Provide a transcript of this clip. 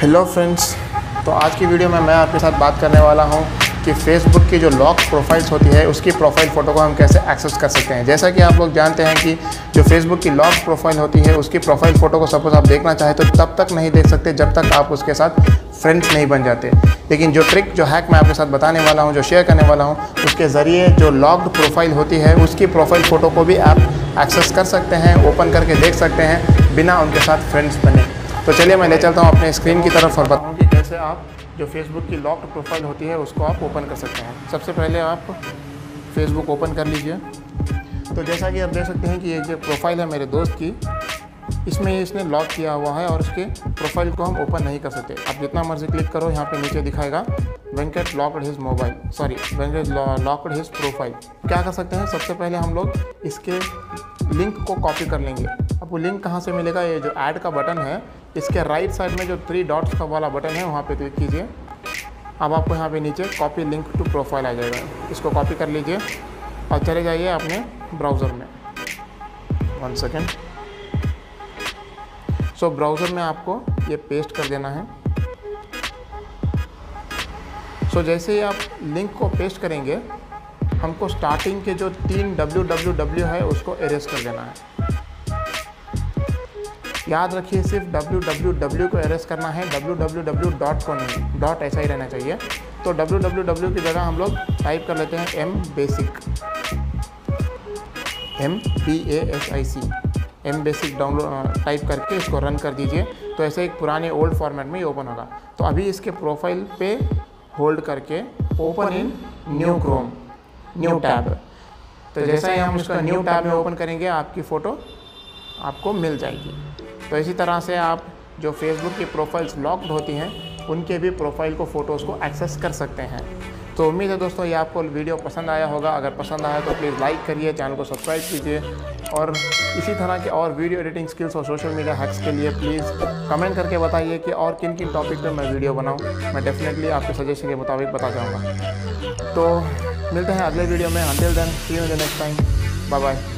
Hello friends तो आज की वीडियो में मैं आपके साथ बात करने वाला हूँ कि फेसबुक की जो लॉक प्रोफाइल्स होती है, उसकी प्रोफ़ाइल फ़ोटो को हम कैसे एक्सेस कर सकते हैं। जैसा कि आप लोग जानते हैं कि जो फेसबुक की लॉक प्रोफ़ाइल होती है, उसकी प्रोफ़ाइल फ़ोटो को सपोज़ आप देखना चाहें तो तब तक नहीं देख सकते जब तक आप उसके साथ फ्रेंड्स नहीं बन जाते। लेकिन जो ट्रिक जो हैक मैं आपके साथ बताने वाला हूँ, जो शेयर करने वाला हूँ, उसके ज़रिए जो लॉक्ड प्रोफ़ाइल होती है, उसकी प्रोफ़ाइल फ़ोटो को भी आप एक्सेस कर सकते हैं ओपन करके देख सकते हैं, बिना उनके साथ फ्रेंड्स बने। तो चलिए मैं ले चलता हूँ अपने स्क्रीन की तरफ़ और बताऊँ कि कैसे आप, जो फेसबुक की लॉक्ड प्रोफ़ाइल होती है, उसको आप ओपन कर सकते हैं। सबसे पहले आप फेसबुक ओपन कर लीजिए। तो जैसा कि आप देख सकते हैं कि ये जो प्रोफ़ाइल है मेरे दोस्त की, इसमें इसने लॉक किया हुआ है और उसके प्रोफ़ाइल को हम ओपन नहीं कर सकते। आप जितना मर्ज़ी क्लिक करो, यहाँ पे नीचे दिखाएगा Venkat locked his mobile sorry Venkat locked his profile क्या कर सकते हैं? सबसे पहले हम लोग इसके लिंक को कॉपी कर लेंगे। आपको लिंक कहाँ से मिलेगा? ये जो ऐड का बटन है इसके राइट साइड में जो थ्री डॉट्स का वाला बटन है वहाँ पे क्लिक कीजिए। अब आपको यहाँ पे नीचे कॉपी लिंक टू प्रोफ़ाइल आ जाएगा। इसको कॉपी कर लीजिए और चले जाइए अपने ब्राउज़र में। वन सेकेंड सो ब्राउज़र में आपको ये पेस्ट कर देना है। सो so, जैसे ही आप लिंक को पेस्ट करेंगे हमको स्टार्टिंग के जो तीन डब्ल्यू डब्ल्यू डब्ल्यू है उसको एरेस कर देना है। याद रखिए, सिर्फ़ www को एरेस करना है www डॉट को नहीं डॉट ऐसा ही रहना चाहिए। तो www की जगह हम लोग टाइप कर लेते हैं M basic M P A S I C M basic download type करके इसको रन कर दीजिए। तो ऐसे एक पुराने ओल्ड फॉर्मेट में ही ओपन होगा। तो अभी इसके प्रोफ़ाइल पे होल्ड करके open in new Chrome new tab तो जैसा ही हम उसका न्यू टैब में ओपन करेंगे, आपकी फ़ोटो आपको मिल जाएगी। तो इसी तरह से आप जो फेसबुक की प्रोफाइल्स लॉक्ड होती हैं, उनके भी प्रोफ़ाइल को फ़ोटोज़ को एक्सेस कर सकते हैं। तो उम्मीद है दोस्तों, ये आपको वीडियो पसंद आया होगा। अगर पसंद आया तो प्लीज़ लाइक करिए चैनल को सब्सक्राइब कीजिए। और इसी तरह के और वीडियो एडिटिंग स्किल्स और सोशल मीडिया हैक्स के लिए प्लीज़ कमेंट करके बताइए कि और किन किन टॉपिक पर मैं वीडियो बनाऊँ। मैं डेफिनेटली आपके सजेशन के मुताबिक बता जाऊँगा। तो मिलते हैं अगले वीडियो में। Until then see you next time bye bye